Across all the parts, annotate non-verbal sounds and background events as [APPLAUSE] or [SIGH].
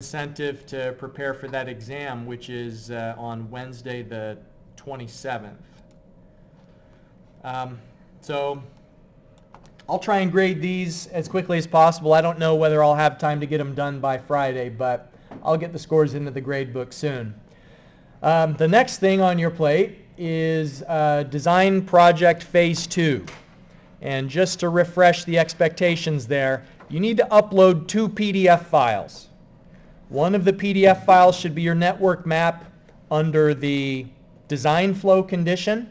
incentive to prepare for that exam, which is uh, on Wednesday, the 27th. Um, so I'll try and grade these as quickly as possible. I don't know whether I'll have time to get them done by Friday, but I'll get the scores into the grade book soon. Um, the next thing on your plate is uh, design project phase two. And just to refresh the expectations there, you need to upload two PDF files. One of the PDF files should be your network map under the design flow condition.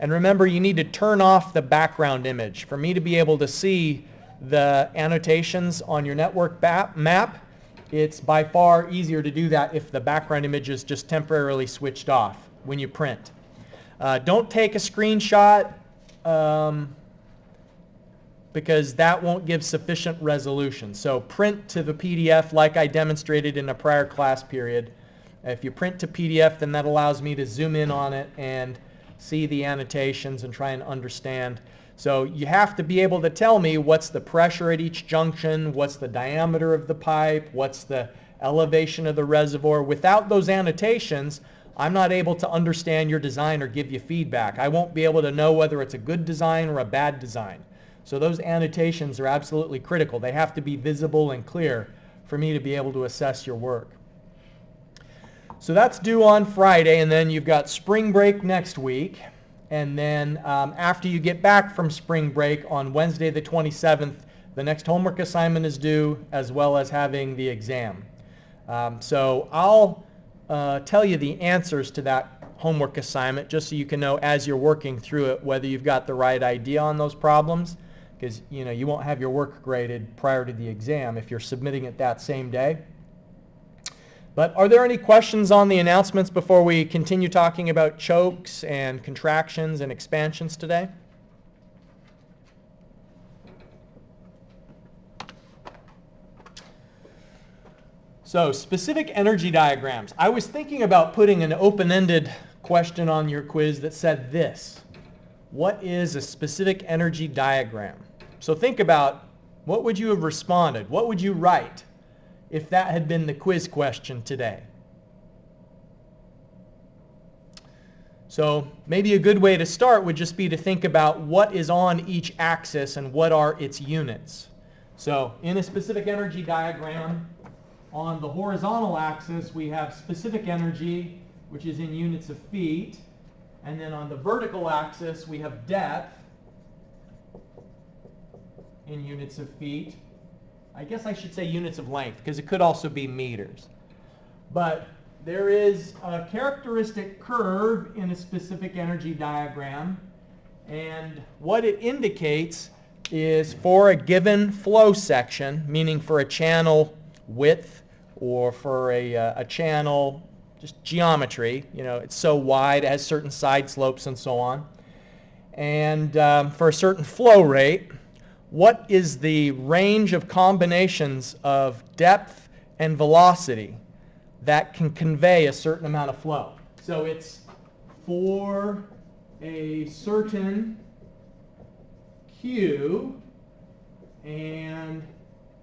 And remember, you need to turn off the background image. For me to be able to see the annotations on your network map, it's by far easier to do that if the background image is just temporarily switched off when you print. Uh, don't take a screenshot um, because that won't give sufficient resolution. So print to the PDF like I demonstrated in a prior class period. If you print to PDF, then that allows me to zoom in on it and see the annotations and try and understand. So you have to be able to tell me what's the pressure at each junction, what's the diameter of the pipe, what's the elevation of the reservoir. Without those annotations, I'm not able to understand your design or give you feedback. I won't be able to know whether it's a good design or a bad design. So those annotations are absolutely critical. They have to be visible and clear for me to be able to assess your work. So that's due on Friday, and then you've got spring break next week. And then um, after you get back from spring break on Wednesday the 27th, the next homework assignment is due, as well as having the exam. Um, so I'll uh, tell you the answers to that homework assignment just so you can know as you're working through it whether you've got the right idea on those problems because you know you won't have your work graded prior to the exam if you're submitting it that same day. But are there any questions on the announcements before we continue talking about chokes and contractions and expansions today? So specific energy diagrams. I was thinking about putting an open-ended question on your quiz that said this. What is a specific energy diagram? So think about what would you have responded? What would you write? if that had been the quiz question today. So maybe a good way to start would just be to think about what is on each axis and what are its units. So in a specific energy diagram, on the horizontal axis we have specific energy, which is in units of feet. And then on the vertical axis we have depth in units of feet. I guess I should say units of length because it could also be meters. But there is a characteristic curve in a specific energy diagram and what it indicates is for a given flow section, meaning for a channel width or for a, uh, a channel just geometry, you know, it's so wide, it has certain side slopes and so on. And um, for a certain flow rate, what is the range of combinations of depth and velocity that can convey a certain amount of flow. So it's for a certain Q and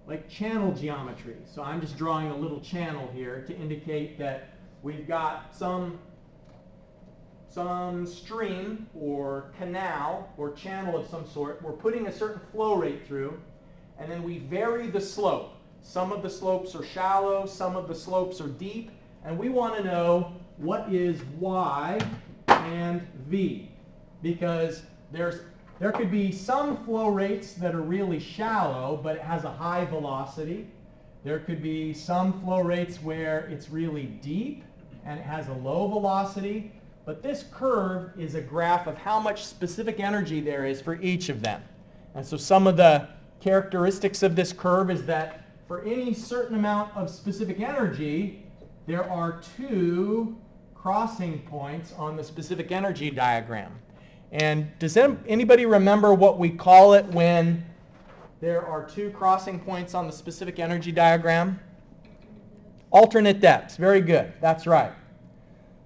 like channel geometry. So I'm just drawing a little channel here to indicate that we've got some some stream or canal or channel of some sort. We're putting a certain flow rate through, and then we vary the slope. Some of the slopes are shallow, some of the slopes are deep, and we want to know what is y and v because there's there could be some flow rates that are really shallow, but it has a high velocity. There could be some flow rates where it's really deep and it has a low velocity. But this curve is a graph of how much specific energy there is for each of them. And so some of the characteristics of this curve is that for any certain amount of specific energy, there are two crossing points on the specific energy diagram. And does anybody remember what we call it when there are two crossing points on the specific energy diagram? Alternate depths. Very good. That's right.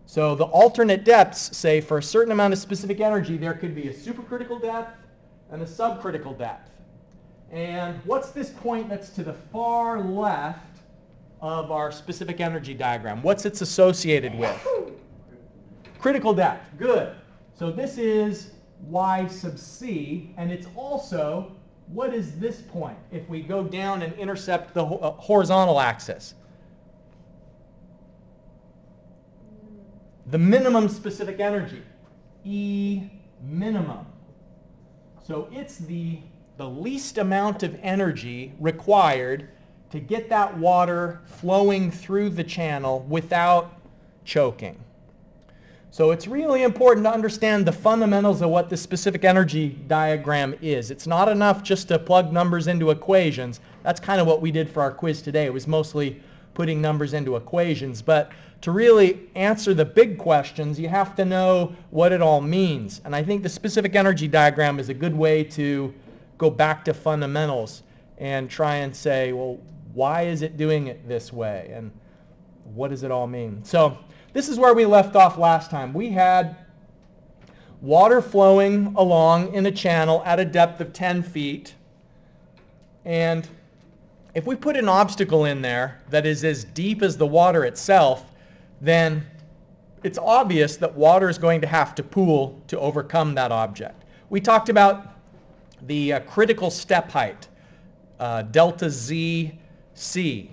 So the alternate depths say for a certain amount of specific energy, there could be a supercritical depth and a subcritical depth. And what's this point that's to the far left of our specific energy diagram. What's it's associated with? Critical depth. Good. So this is y sub c, and it's also, what is this point if we go down and intercept the uh, horizontal axis? The minimum specific energy, E minimum. So it's the, the least amount of energy required to get that water flowing through the channel without choking. So it's really important to understand the fundamentals of what the specific energy diagram is. It's not enough just to plug numbers into equations. That's kind of what we did for our quiz today. It was mostly putting numbers into equations. But to really answer the big questions, you have to know what it all means. And I think the specific energy diagram is a good way to go back to fundamentals and try and say, well, why is it doing it this way? And what does it all mean? So this is where we left off last time. We had water flowing along in a channel at a depth of 10 feet. And if we put an obstacle in there that is as deep as the water itself, then it's obvious that water is going to have to pool to overcome that object. We talked about the uh, critical step height, uh, delta z c.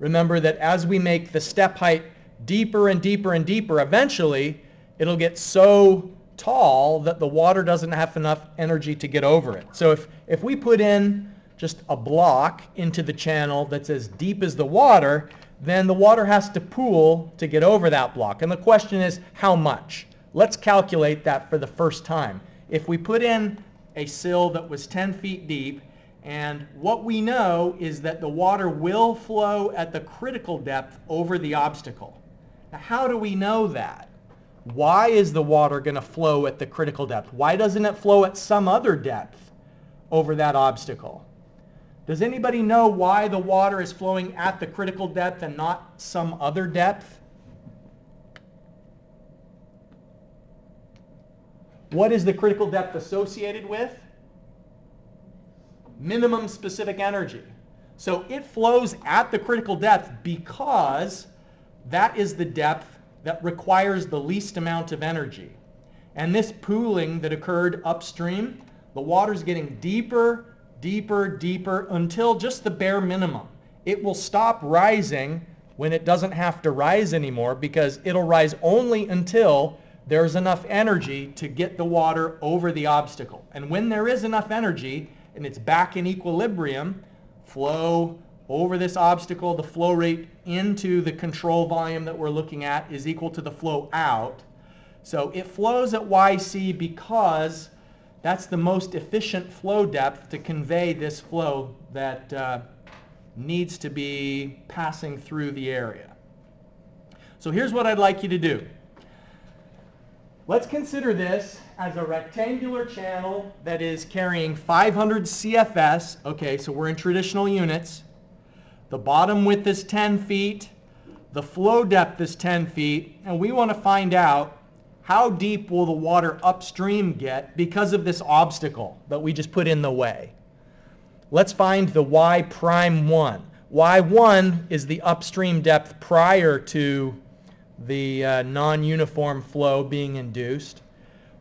Remember that as we make the step height deeper and deeper and deeper, eventually it'll get so tall that the water doesn't have enough energy to get over it. So if, if we put in just a block into the channel that's as deep as the water, then the water has to pool to get over that block. And the question is, how much? Let's calculate that for the first time. If we put in a sill that was 10 feet deep, and what we know is that the water will flow at the critical depth over the obstacle. Now, how do we know that? Why is the water going to flow at the critical depth? Why doesn't it flow at some other depth over that obstacle? Does anybody know why the water is flowing at the critical depth and not some other depth? What is the critical depth associated with? Minimum specific energy. So it flows at the critical depth because that is the depth that requires the least amount of energy. And this pooling that occurred upstream, the water's getting deeper deeper, deeper, until just the bare minimum. It will stop rising when it doesn't have to rise anymore because it'll rise only until there's enough energy to get the water over the obstacle. And when there is enough energy and it's back in equilibrium, flow over this obstacle, the flow rate into the control volume that we're looking at is equal to the flow out. So it flows at YC because that's the most efficient flow depth to convey this flow that uh, needs to be passing through the area. So here's what I'd like you to do. Let's consider this as a rectangular channel that is carrying 500 CFS. Okay, so we're in traditional units. The bottom width is 10 feet. The flow depth is 10 feet. And we want to find out how deep will the water upstream get because of this obstacle that we just put in the way? Let's find the y prime 1. y1 is the upstream depth prior to the uh, non-uniform flow being induced.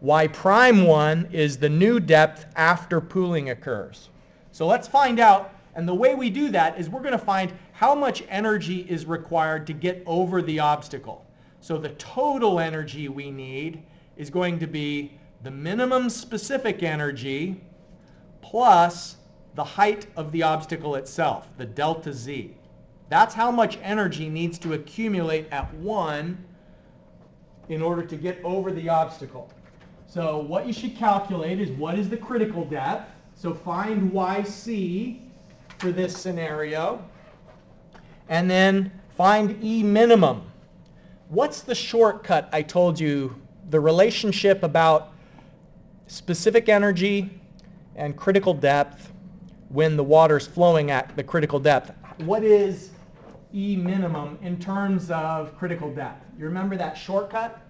y prime 1 is the new depth after pooling occurs. So let's find out, and the way we do that is we're going to find how much energy is required to get over the obstacle. So the total energy we need is going to be the minimum specific energy plus the height of the obstacle itself, the delta z. That's how much energy needs to accumulate at 1 in order to get over the obstacle. So what you should calculate is what is the critical depth. So find YC for this scenario. And then find E minimum what's the shortcut I told you, the relationship about specific energy and critical depth when the water's flowing at the critical depth? What is E minimum in terms of critical depth? You remember that shortcut?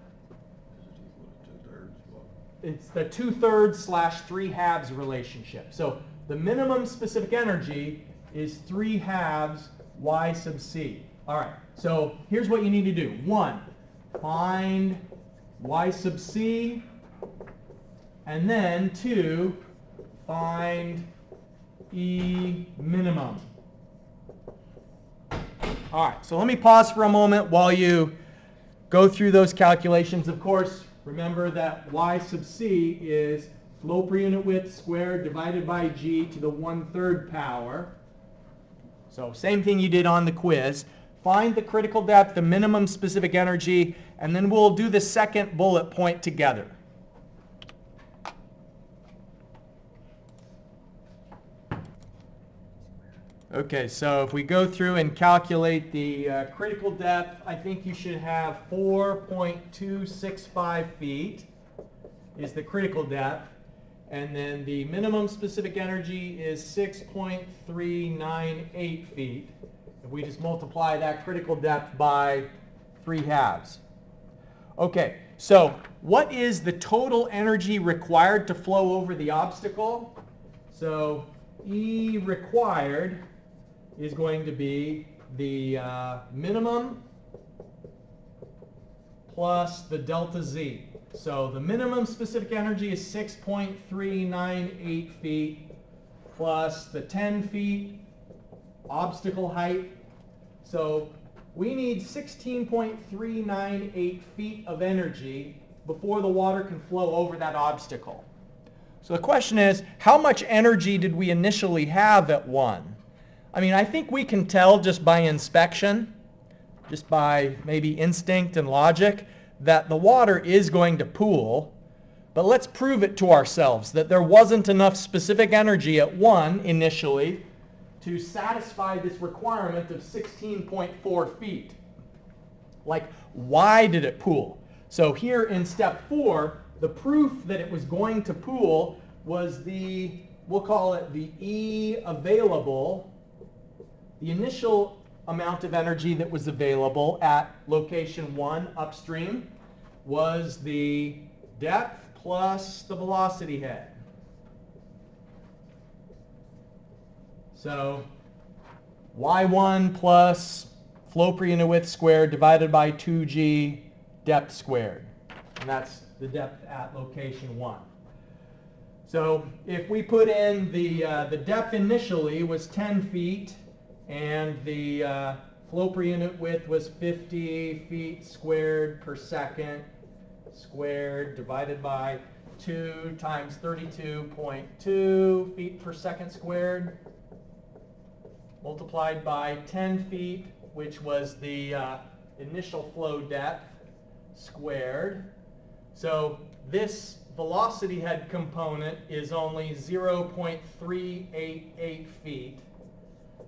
It's the two-thirds slash three-halves relationship. So the minimum specific energy is three halves y sub c. All right, so here's what you need to do. One, find y sub c, and then two, find E minimum. All right, so let me pause for a moment while you go through those calculations. Of course, remember that y sub c is flow per unit width squared divided by g to the one-third power. So same thing you did on the quiz. Find the critical depth, the minimum specific energy, and then we'll do the second bullet point together. Okay, so if we go through and calculate the uh, critical depth, I think you should have 4.265 feet is the critical depth. And then the minimum specific energy is 6.398 feet. We just multiply that critical depth by 3 halves. Okay, so what is the total energy required to flow over the obstacle? So E required is going to be the uh, minimum plus the delta z. So the minimum specific energy is 6.398 feet plus the 10 feet obstacle height. So we need 16.398 feet of energy before the water can flow over that obstacle. So the question is, how much energy did we initially have at 1? I mean, I think we can tell just by inspection, just by maybe instinct and logic, that the water is going to pool. But let's prove it to ourselves that there wasn't enough specific energy at 1 initially to satisfy this requirement of 16.4 feet. Like, why did it pool? So here in step 4, the proof that it was going to pool was the, we'll call it the E available the initial amount of energy that was available at location 1 upstream was the depth plus the velocity head. So y1 plus flow per unit width squared divided by 2g depth squared. And that's the depth at location 1. So if we put in the, uh, the depth initially was 10 feet and the uh, flow per unit width was 50 feet squared per second squared divided by 2 times 32.2 feet per second squared multiplied by 10 feet, which was the uh, initial flow depth squared. So this velocity head component is only 0.388 feet.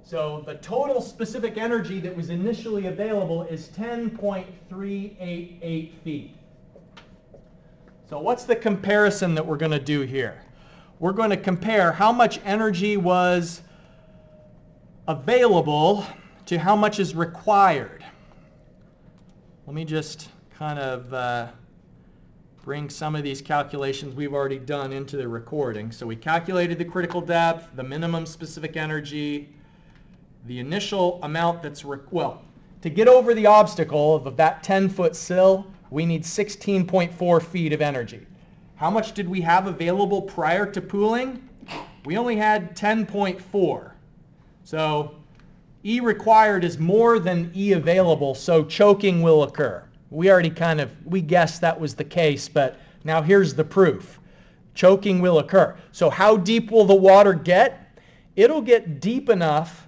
So the total specific energy that was initially available is 10.388 feet. So what's the comparison that we're going to do here? We're going to compare how much energy was available to how much is required. Let me just kind of uh, bring some of these calculations we've already done into the recording. So we calculated the critical depth, the minimum specific energy, the initial amount that's, well, to get over the obstacle of that 10-foot sill, we need 16.4 feet of energy. How much did we have available prior to pooling? We only had 10.4. So E required is more than E available, so choking will occur. We already kind of, we guessed that was the case, but now here's the proof. Choking will occur. So how deep will the water get? It'll get deep enough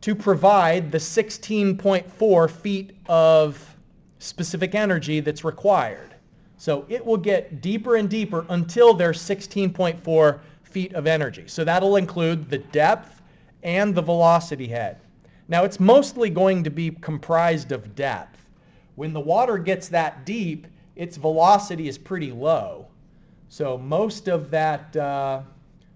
to provide the 16.4 feet of specific energy that's required. So it will get deeper and deeper until there's 16.4 feet of energy. So that'll include the depth and the velocity head. Now it's mostly going to be comprised of depth. When the water gets that deep, its velocity is pretty low. So most of that uh,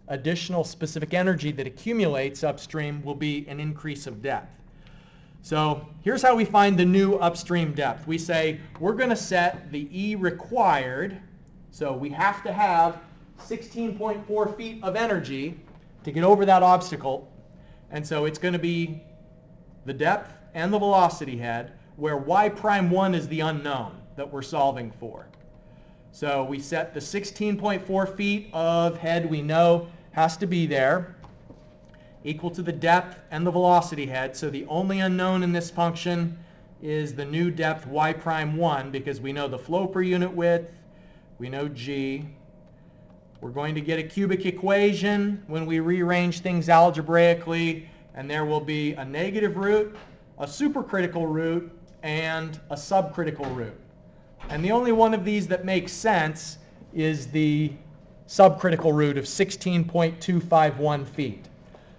additional specific energy that accumulates upstream will be an increase of depth. So here's how we find the new upstream depth. We say we're going to set the E required, so we have to have 16.4 feet of energy to get over that obstacle. And so it's going to be the depth and the velocity head, where y prime 1 is the unknown that we're solving for. So we set the 16.4 feet of head we know has to be there, equal to the depth and the velocity head. So the only unknown in this function is the new depth y prime 1 because we know the flow per unit width, we know g. We're going to get a cubic equation when we rearrange things algebraically, and there will be a negative root, a supercritical root, and a subcritical root. And the only one of these that makes sense is the subcritical root of 16.251 feet.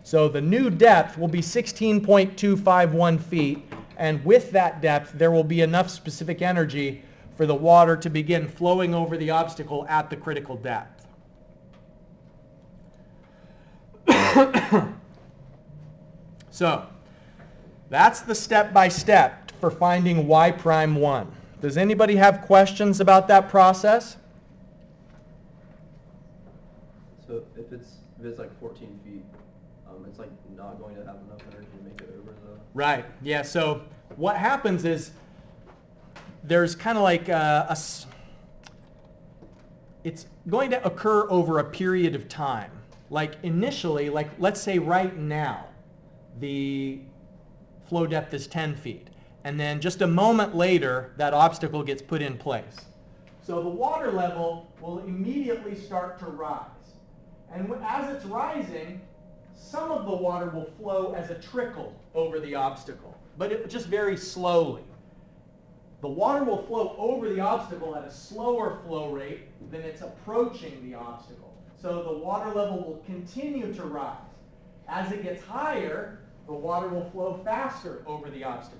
So the new depth will be 16.251 feet, and with that depth, there will be enough specific energy for the water to begin flowing over the obstacle at the critical depth. [COUGHS] so that's the step-by-step -step for finding y prime 1. Does anybody have questions about that process? So if it's if it's like 14 feet, um, it's like not going to have enough energy to make it over the. Right. Yeah. So what happens is there's kind of like a, a it's going to occur over a period of time. Like initially, like let's say right now, the flow depth is 10 feet. And then just a moment later, that obstacle gets put in place. So the water level will immediately start to rise. And as it's rising, some of the water will flow as a trickle over the obstacle, but it, just very slowly. The water will flow over the obstacle at a slower flow rate than it's approaching the obstacle. So the water level will continue to rise. As it gets higher, the water will flow faster over the obstacle.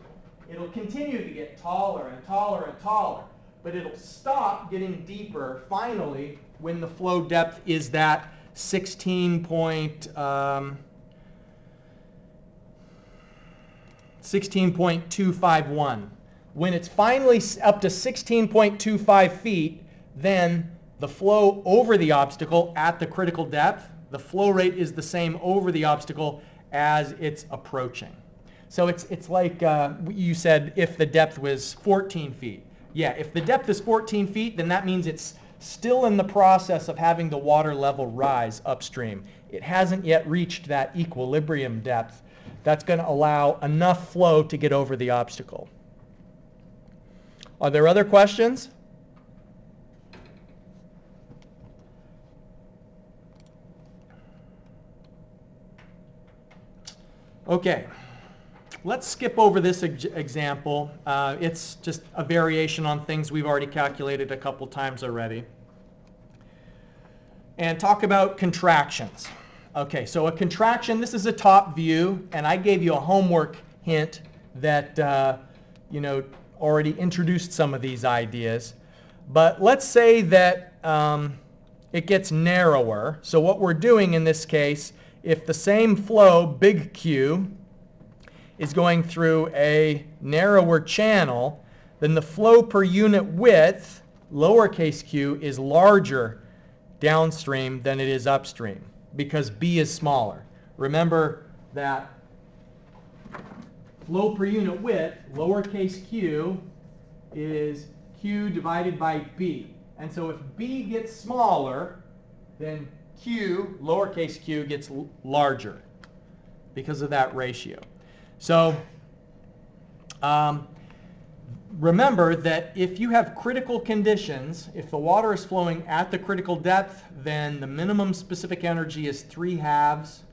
It'll continue to get taller and taller and taller, but it'll stop getting deeper finally when the flow depth is that 16 point, um, 16.251. When it's finally up to 16.25 feet, then the flow over the obstacle at the critical depth, the flow rate is the same over the obstacle as it's approaching. So it's, it's like uh, you said if the depth was 14 feet. Yeah, if the depth is 14 feet, then that means it's still in the process of having the water level rise upstream. It hasn't yet reached that equilibrium depth that's going to allow enough flow to get over the obstacle. Are there other questions? Okay, let's skip over this example. Uh, it's just a variation on things we've already calculated a couple times already. And talk about contractions. Okay, so a contraction, this is a top view, and I gave you a homework hint that, uh, you know, already introduced some of these ideas. But let's say that um, it gets narrower. So what we're doing in this case if the same flow, big Q, is going through a narrower channel, then the flow per unit width, lowercase q, is larger downstream than it is upstream because B is smaller. Remember that flow per unit width, lowercase q, is q divided by B. And so if B gets smaller, then q, lowercase q, gets larger because of that ratio. So um, remember that if you have critical conditions, if the water is flowing at the critical depth, then the minimum specific energy is 3 halves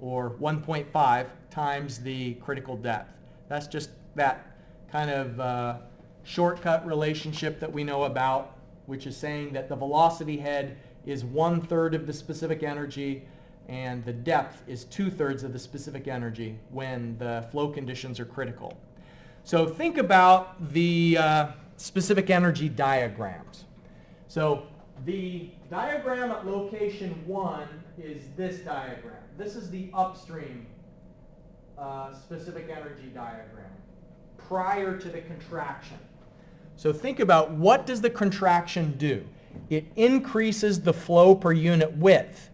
or 1.5 times the critical depth. That's just that kind of uh, shortcut relationship that we know about, which is saying that the velocity head is one-third of the specific energy and the depth is two-thirds of the specific energy when the flow conditions are critical. So think about the uh, specific energy diagrams. So the diagram at location 1 is this diagram. This is the upstream uh, specific energy diagram prior to the contraction. So think about what does the contraction do? It increases the flow per unit width.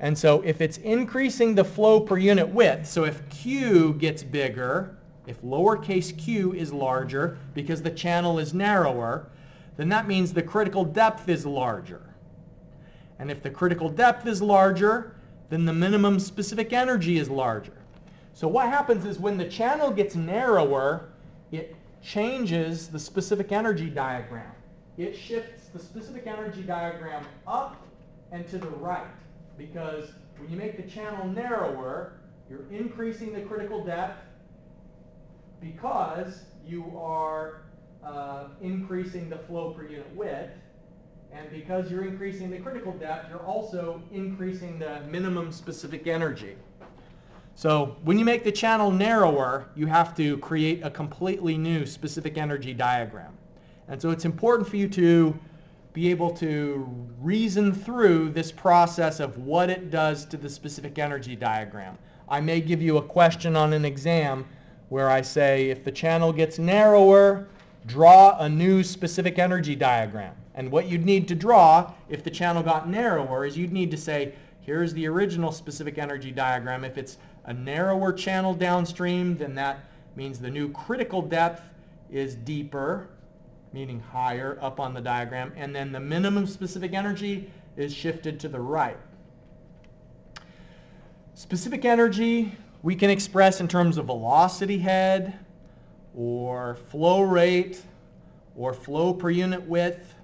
And so if it's increasing the flow per unit width, so if Q gets bigger, if lowercase q is larger because the channel is narrower, then that means the critical depth is larger. And if the critical depth is larger, then the minimum specific energy is larger. So what happens is when the channel gets narrower, it changes the specific energy diagram. It shifts the specific energy diagram up and to the right because when you make the channel narrower, you're increasing the critical depth because you are uh, increasing the flow per unit width. And because you're increasing the critical depth, you're also increasing the minimum specific energy. So when you make the channel narrower, you have to create a completely new specific energy diagram. And so it's important for you to be able to reason through this process of what it does to the specific energy diagram. I may give you a question on an exam where I say, if the channel gets narrower, draw a new specific energy diagram. And what you'd need to draw if the channel got narrower is you'd need to say, here's the original specific energy diagram. If it's a narrower channel downstream, then that means the new critical depth is deeper, meaning higher up on the diagram, and then the minimum specific energy is shifted to the right. Specific energy we can express in terms of velocity head, or flow rate, or flow per unit width.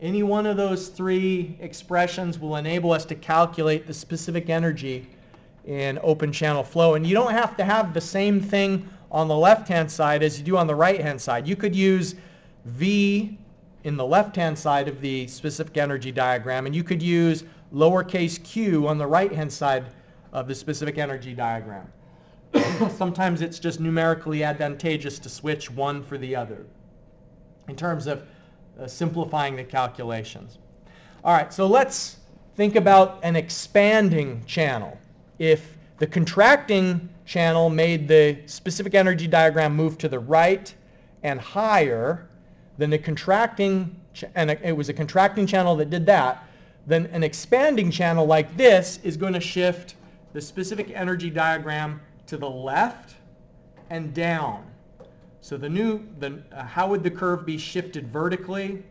Any one of those three expressions will enable us to calculate the specific energy in open channel flow. And you don't have to have the same thing on the left-hand side as you do on the right-hand side. You could use V in the left-hand side of the specific energy diagram, and you could use lowercase q on the right-hand side of the specific energy diagram. [COUGHS] Sometimes it's just numerically advantageous to switch one for the other in terms of uh, simplifying the calculations. All right, so let's think about an expanding channel. If the contracting channel made the specific energy diagram move to the right and higher, then the contracting, and it was a contracting channel that did that, then an expanding channel like this is going to shift the specific energy diagram to the left and down. So the new, the, uh, how would the curve be shifted vertically?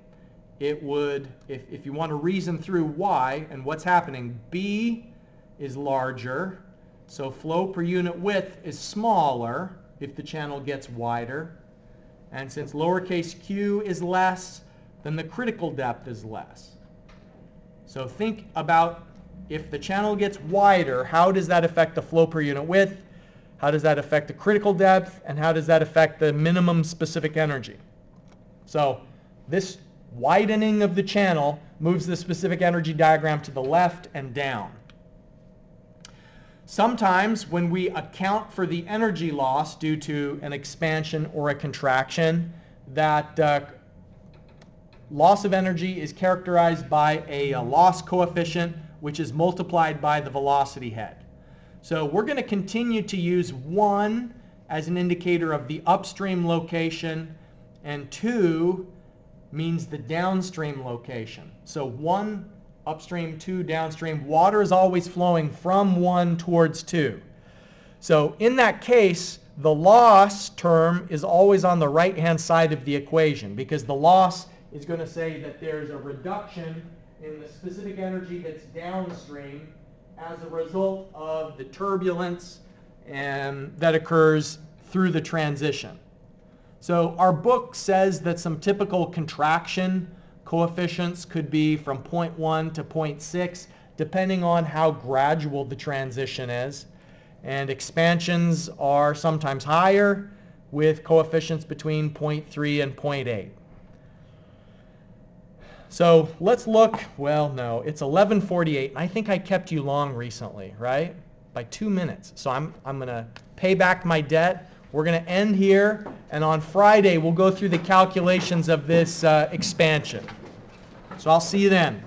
It would, if, if you want to reason through why and what's happening, B is larger, so flow per unit width is smaller if the channel gets wider. And since lowercase q is less, then the critical depth is less. So think about if the channel gets wider, how does that affect the flow per unit width? How does that affect the critical depth? And how does that affect the minimum specific energy? So this widening of the channel moves the specific energy diagram to the left and down. Sometimes when we account for the energy loss due to an expansion or a contraction, that uh, loss of energy is characterized by a, a loss coefficient which is multiplied by the velocity head. So we're going to continue to use 1 as an indicator of the upstream location and 2 means the downstream location. So 1 upstream, 2 downstream. Water is always flowing from 1 towards 2. So in that case, the loss term is always on the right-hand side of the equation because the loss is going to say that there's a reduction in the specific energy that's downstream as a result of the turbulence and that occurs through the transition. So our book says that some typical contraction coefficients could be from 0.1 to 0.6 depending on how gradual the transition is. And expansions are sometimes higher with coefficients between 0.3 and 0.8. So let's look, well, no, it's 1148. I think I kept you long recently, right? By two minutes. So I'm, I'm going to pay back my debt. We're going to end here, and on Friday we'll go through the calculations of this uh, expansion. So I'll see you then.